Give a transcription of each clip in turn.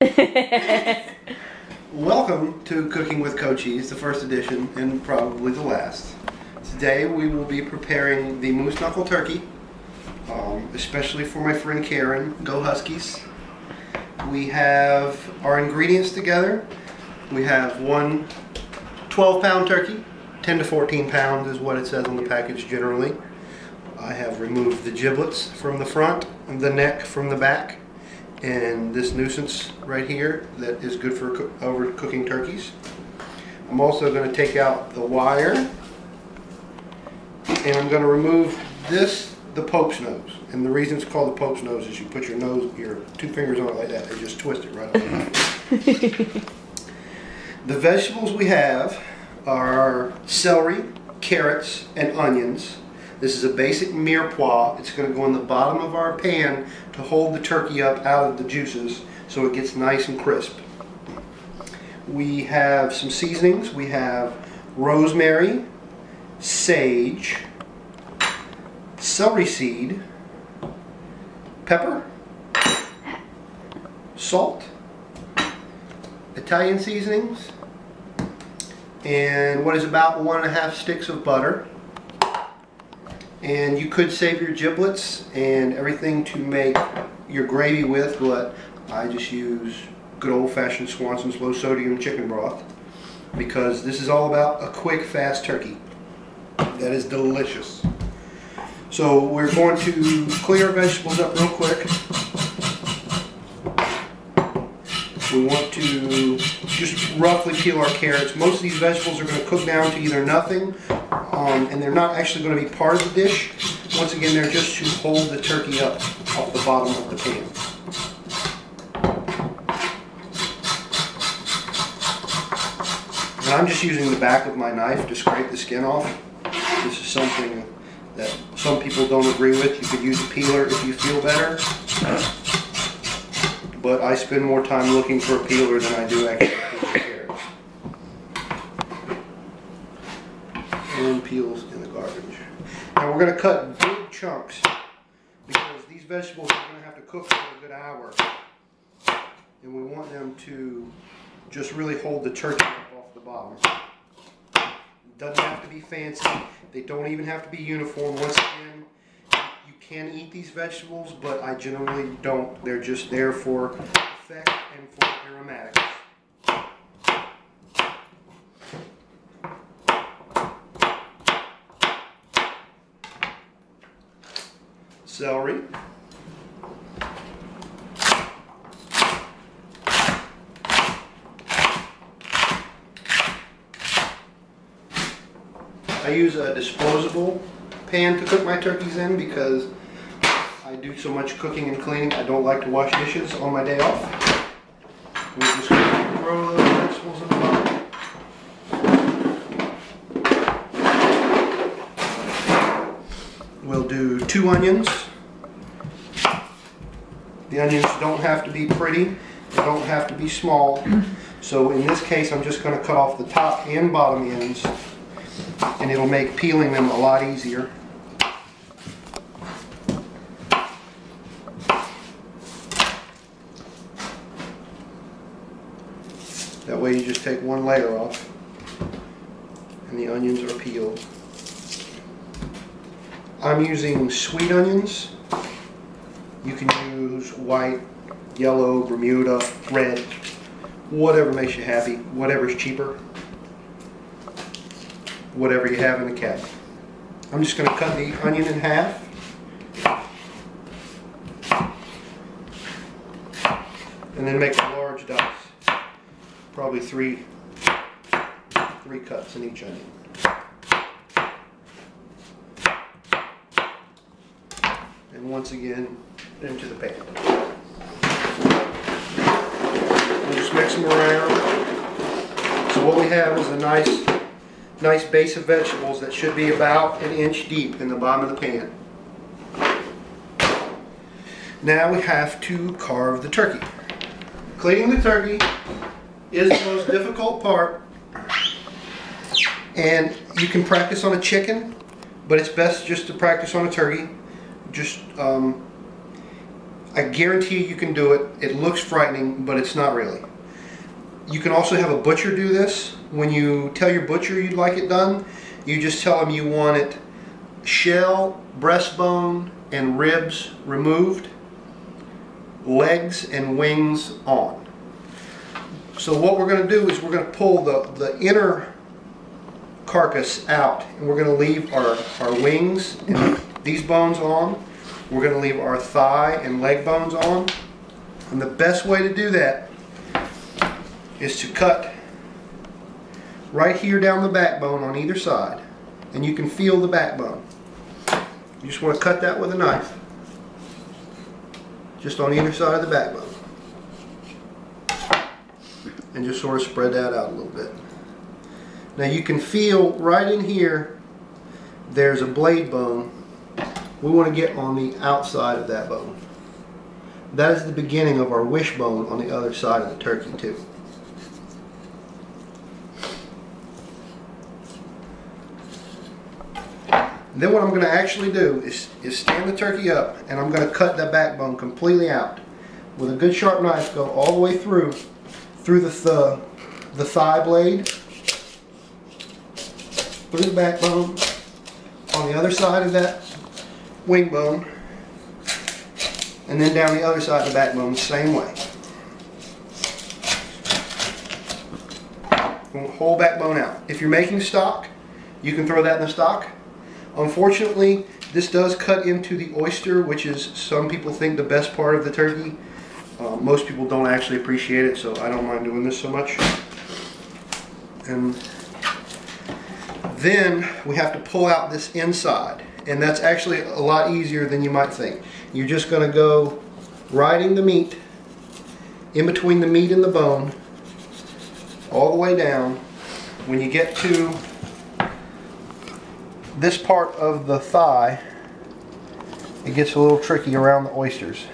Welcome to Cooking with Cochise, the first edition and probably the last. Today we will be preparing the moose knuckle turkey, um, especially for my friend Karen. Go Huskies! We have our ingredients together. We have one 12 pound turkey, 10 to 14 pounds is what it says on the package generally. I have removed the giblets from the front and the neck from the back and this nuisance right here that is good for co overcooking turkeys. I'm also going to take out the wire and I'm going to remove this, the Pope's nose. And the reason it's called the Pope's nose is you put your nose, your two fingers on it like that, and just twist it right up. the vegetables we have are celery, carrots, and onions. This is a basic mirepoix. It's going to go in the bottom of our pan to hold the turkey up out of the juices so it gets nice and crisp. We have some seasonings. We have rosemary, sage, celery seed, pepper, salt, Italian seasonings, and what is about one and a half sticks of butter. And you could save your giblets and everything to make your gravy with, but I just use good old-fashioned Swanson's low sodium chicken broth because this is all about a quick, fast turkey that is delicious. So we're going to clear our vegetables up real quick. We want to just roughly peel our carrots. Most of these vegetables are going to cook down to either nothing, um, and they're not actually going to be part of the dish. Once again, they're just to hold the turkey up off the bottom of the pan. And I'm just using the back of my knife to scrape the skin off. This is something that some people don't agree with. You could use a peeler if you feel better but I spend more time looking for a peeler than I do actually peels in the garbage. Now we're going to cut big chunks because these vegetables are going to have to cook for a good hour. And we want them to just really hold the turkey up off the bottom. Doesn't have to be fancy. They don't even have to be uniform. Once again, you can eat these vegetables, but I generally don't. They're just there for effect and for aromatics. Celery. I use a disposable pan to cook my turkeys in because I do so much cooking and cleaning. I don't like to wash dishes on my day off. We just throw those vegetables in the bottom. We'll do two onions. Onions don't have to be pretty. They don't have to be small. So in this case, I'm just going to cut off the top and bottom ends and it'll make peeling them a lot easier. That way you just take one layer off and the onions are peeled. I'm using sweet onions. You can use white, yellow, Bermuda, red, whatever makes you happy, whatever's cheaper, whatever you have in the cabinet. I'm just going to cut the onion in half. And then make a large dice probably three, three cuts in each onion. And once again, into the pan. We'll just mix them around. So what we have is a nice, nice base of vegetables that should be about an inch deep in the bottom of the pan. Now we have to carve the turkey. Cleaning the turkey is the most difficult part. And you can practice on a chicken, but it's best just to practice on a turkey. Just, um, I guarantee you, you can do it. It looks frightening, but it's not really. You can also have a butcher do this. When you tell your butcher you'd like it done, you just tell them you want it shell, breastbone, and ribs removed, legs and wings on. So what we're going to do is we're going to pull the, the inner carcass out and we're going to leave our, our wings and these bones on. We're going to leave our thigh and leg bones on. And the best way to do that is to cut right here down the backbone on either side. And you can feel the backbone. You just want to cut that with a knife. Just on either side of the backbone. And just sort of spread that out a little bit. Now you can feel right in here, there's a blade bone. We want to get on the outside of that bone. That is the beginning of our wishbone on the other side of the turkey too. Then what I'm going to actually do is, is stand the turkey up and I'm going to cut that backbone completely out. With a good sharp knife, go all the way through, through the, th the thigh blade, through the backbone, on the other side of that wing bone, and then down the other side of the backbone the same way. Whole backbone out. If you're making stock, you can throw that in the stock. Unfortunately, this does cut into the oyster, which is some people think the best part of the turkey. Uh, most people don't actually appreciate it, so I don't mind doing this so much. And then we have to pull out this inside, and that's actually a lot easier than you might think. You're just going to go riding the meat in between the meat and the bone all the way down. When you get to this part of the thigh, it gets a little tricky around the oysters.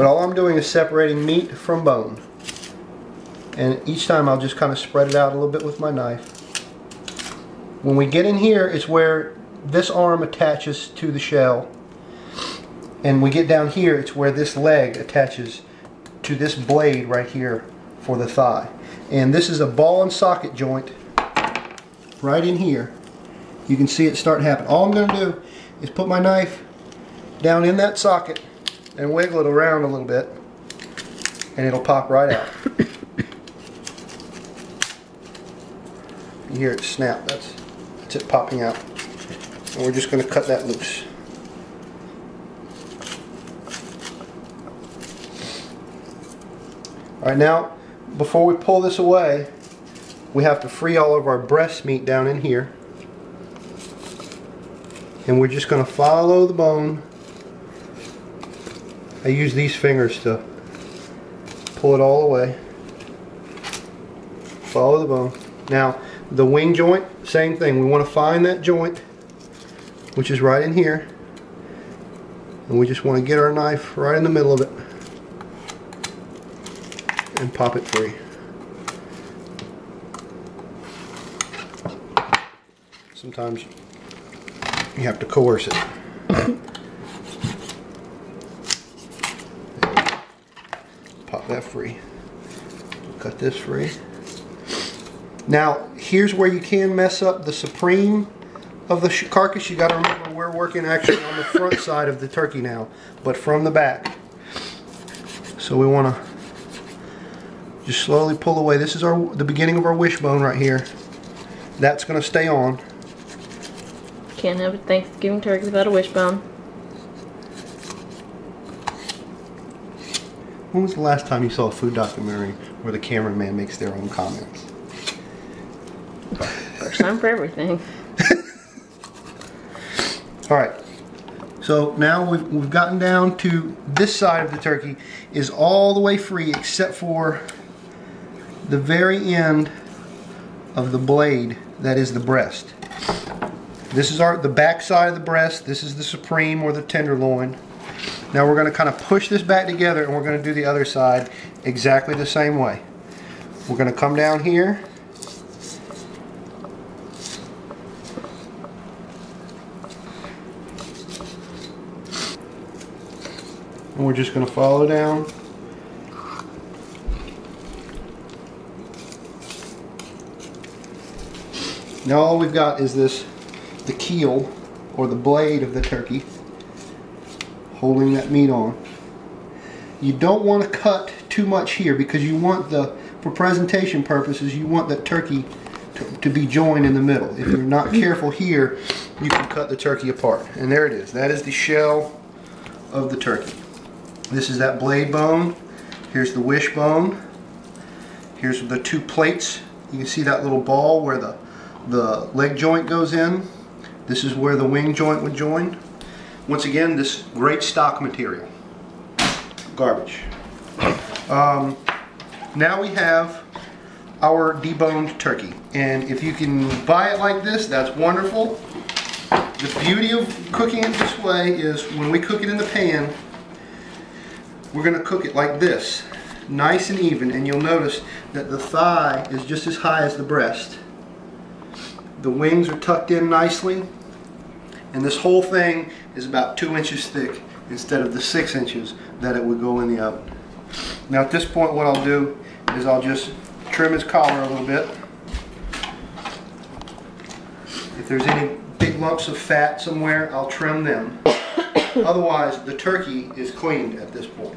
But all I'm doing is separating meat from bone. And each time I'll just kind of spread it out a little bit with my knife. When we get in here, it's where this arm attaches to the shell. And we get down here, it's where this leg attaches to this blade right here for the thigh. And this is a ball and socket joint right in here. You can see it start happening. All I'm going to do is put my knife down in that socket and wiggle it around a little bit and it'll pop right out. You hear it snap, that's, that's it popping out. And we're just going to cut that loose. Alright now, before we pull this away, we have to free all of our breast meat down in here. And we're just going to follow the bone. I use these fingers to pull it all away. Follow the bone. Now, the wing joint, same thing. We want to find that joint, which is right in here. And we just want to get our knife right in the middle of it and pop it free. Sometimes you have to coerce it. that free. Cut this free. Now, here's where you can mess up the supreme of the carcass. You got to remember we're working actually on the front side of the turkey now, but from the back. So we want to just slowly pull away. This is our the beginning of our wishbone right here. That's going to stay on. Can't have a Thanksgiving turkey without a wishbone. When was the last time you saw a food documentary where the cameraman makes their own comments? First time for everything. All right. So now we've, we've gotten down to this side of the turkey is all the way free except for the very end of the blade that is the breast. This is our the back side of the breast. This is the supreme or the tenderloin. Now we're going to kind of push this back together and we're going to do the other side exactly the same way. We're going to come down here. And we're just going to follow down. Now all we've got is this, the keel or the blade of the turkey holding that meat on. You don't want to cut too much here because you want the, for presentation purposes, you want that turkey to, to be joined in the middle. If you're not careful here, you can cut the turkey apart. And there it is. That is the shell of the turkey. This is that blade bone. Here's the wishbone. Here's the two plates. You can see that little ball where the, the leg joint goes in. This is where the wing joint would join. Once again, this great stock material. Garbage. Um, now we have our deboned turkey. And if you can buy it like this, that's wonderful. The beauty of cooking it this way is when we cook it in the pan, we're going to cook it like this, nice and even, and you'll notice that the thigh is just as high as the breast. The wings are tucked in nicely, and this whole thing is about two inches thick instead of the six inches that it would go in the oven. Now at this point what I'll do is I'll just trim his collar a little bit. If there's any big lumps of fat somewhere, I'll trim them. Otherwise, the turkey is cleaned at this point.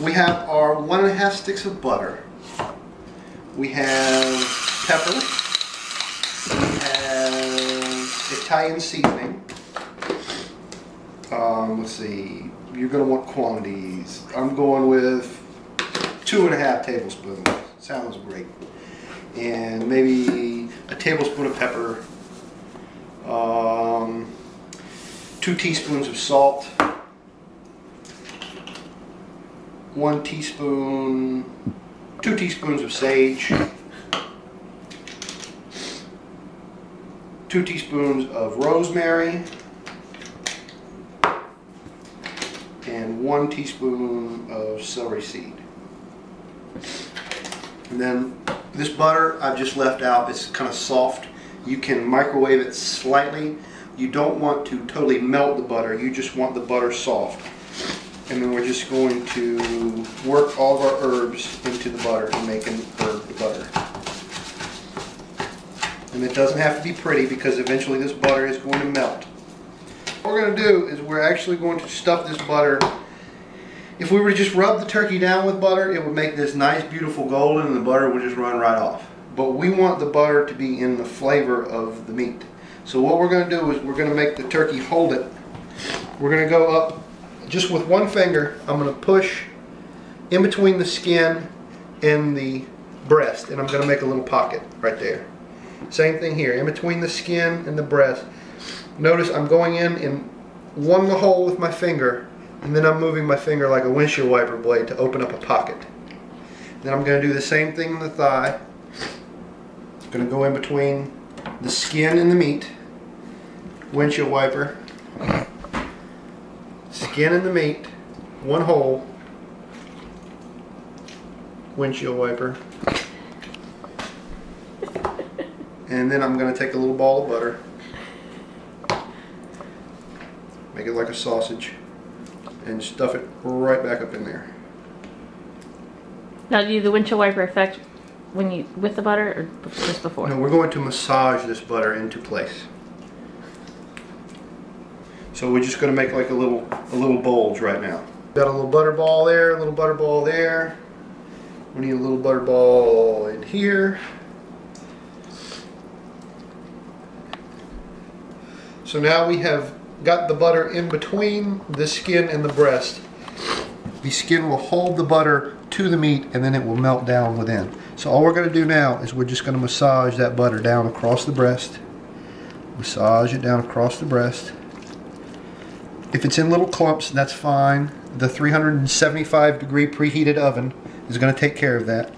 We have our one and a half sticks of butter. We have pepper. We have Italian seasoning. Um, let's see, you're going to want quantities. I'm going with two and a half tablespoons. Sounds great. And maybe a tablespoon of pepper, um, two teaspoons of salt, one teaspoon, two teaspoons of sage, two teaspoons of rosemary, and one teaspoon of celery seed. And then this butter I've just left out, it's kind of soft. You can microwave it slightly. You don't want to totally melt the butter, you just want the butter soft. And then we're just going to work all of our herbs into the butter to make an herb butter. And it doesn't have to be pretty because eventually this butter is going to melt. What we're going to do is we're actually going to stuff this butter. If we were to just rub the turkey down with butter, it would make this nice, beautiful golden and the butter would just run right off. But we want the butter to be in the flavor of the meat. So what we're going to do is we're going to make the turkey hold it. We're going to go up just with one finger. I'm going to push in between the skin and the breast and I'm going to make a little pocket right there. Same thing here, in between the skin and the breast. Notice I'm going in in one hole with my finger and then I'm moving my finger like a windshield wiper blade to open up a pocket. Then I'm going to do the same thing in the thigh. I'm going to go in between the skin and the meat, windshield wiper, skin and the meat, one hole, windshield wiper. And then I'm going to take a little ball of butter, make it like a sausage, and stuff it right back up in there. Now, do you the windshield wiper effect when you with the butter or just before? No, we're going to massage this butter into place. So we're just going to make like a little a little bulge right now. Got a little butter ball there, a little butter ball there. We need a little butter ball in here. So now we have got the butter in between the skin and the breast. The skin will hold the butter to the meat and then it will melt down within. So all we're going to do now is we're just going to massage that butter down across the breast. Massage it down across the breast. If it's in little clumps, that's fine. The 375 degree preheated oven is going to take care of that.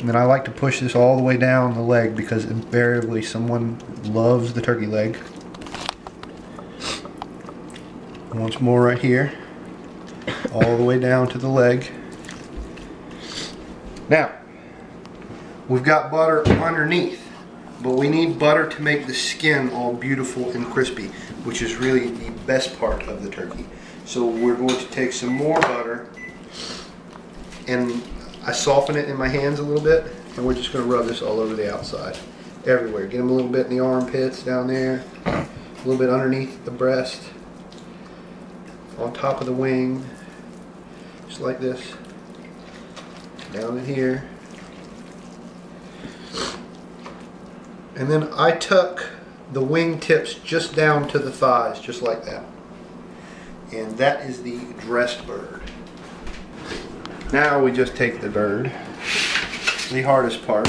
And then I like to push this all the way down the leg because invariably someone loves the turkey leg. Once more right here. All the way down to the leg. Now, we've got butter underneath. But we need butter to make the skin all beautiful and crispy, which is really the best part of the turkey. So we're going to take some more butter and I soften it in my hands a little bit and we're just going to rub this all over the outside, everywhere. Get them a little bit in the armpits down there, a little bit underneath the breast, on top of the wing, just like this, down in here. And then I tuck the wing tips just down to the thighs, just like that. And that is the dressed bird. Now we just take the bird, the hardest part,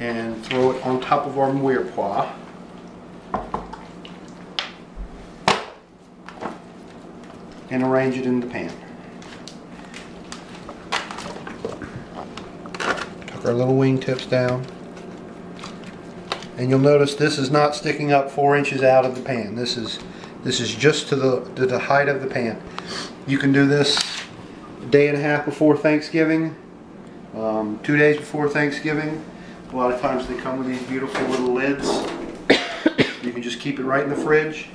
and throw it on top of our mirepoix. And arrange it in the pan. Tuck our little wing tips down. And you'll notice this is not sticking up four inches out of the pan. This is this is just to the to the height of the pan. You can do this a day and a half before Thanksgiving, um, two days before Thanksgiving. A lot of times they come with these beautiful little lids. You can just keep it right in the fridge.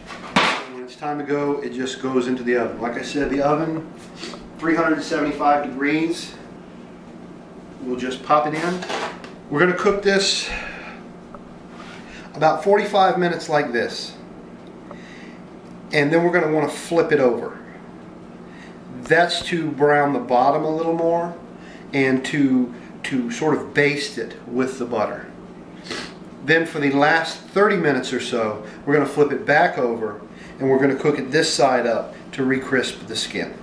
It's time to go, it just goes into the oven. Like I said, the oven, 375 degrees. We'll just pop it in. We're going to cook this about 45 minutes like this. And then we're going to want to flip it over. That's to brown the bottom a little more and to, to sort of baste it with the butter. Then for the last 30 minutes or so, we're going to flip it back over and we're going to cook it this side up to recrisp the skin.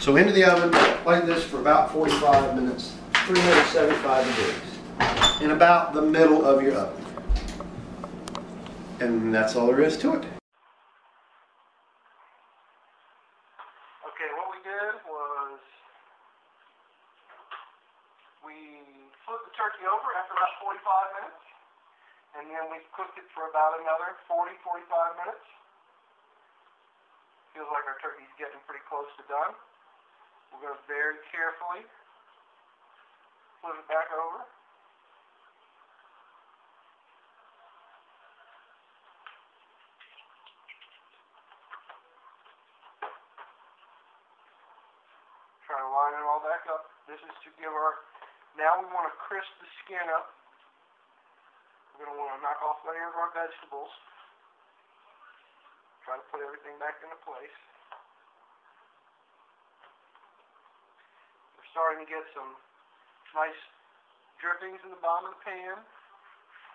So into the oven like this for about 45 minutes, 375 degrees, in about the middle of your oven. And that's all there is to it. Okay, what we did was we flipped the turkey over after about 45 minutes, and then we cooked it for about another 40, 45 minutes. Feels like our turkey's getting pretty close to done. We're going to very carefully flip it back over. Try to line it all back up. This is to give our, now we want to crisp the skin up. We're going to want to knock off any of our vegetables. Try to put everything back into place. We're starting to get some nice drippings in the bottom of the pan.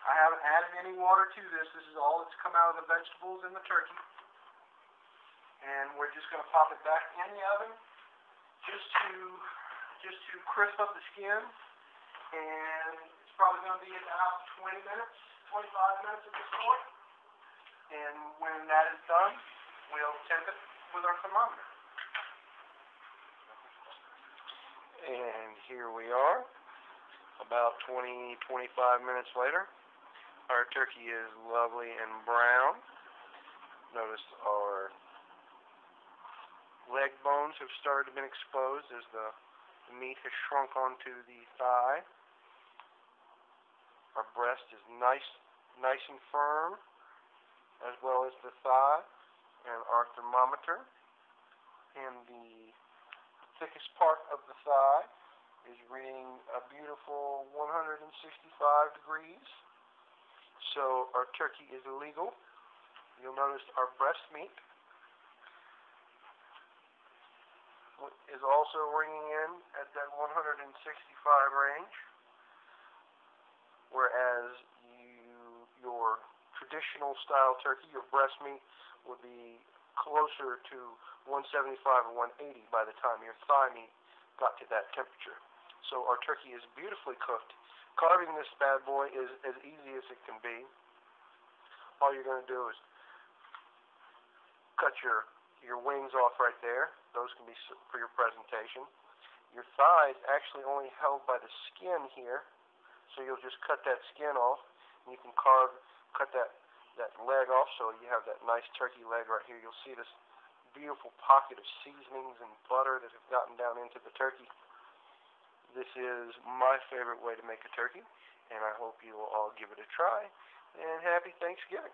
I haven't added any water to this. This is all that's come out of the vegetables and the turkey. And we're just going to pop it back in the oven just to just to crisp up the skin. And it's probably going to be about 20 minutes, 25 minutes at this point. And when that is done, we'll temp it with our thermometer. And here we are, about 20, 25 minutes later. Our turkey is lovely and brown. Notice our leg bones have started to be exposed as the, the meat has shrunk onto the thigh. Our breast is nice, nice and firm, as well as the thigh, and our thermometer in the thickest part of the thigh is reading a beautiful 165 degrees. So our turkey is legal. You'll notice our breast meat is also ringing in at that 165 range, whereas you, your traditional style turkey, your breast meat, would be closer to 175 or 180 by the time your thigh meat got to that temperature. So our turkey is beautifully cooked. Carving this bad boy is as easy as it can be. All you're going to do is cut your your wings off right there. Those can be for your presentation. Your thigh is actually only held by the skin here, so you'll just cut that skin off, and you can carve, cut that that leg off, so you have that nice turkey leg right here. You'll see this beautiful pocket of seasonings and butter that have gotten down into the turkey. This is my favorite way to make a turkey. and I hope you will all give it a try. And happy Thanksgiving.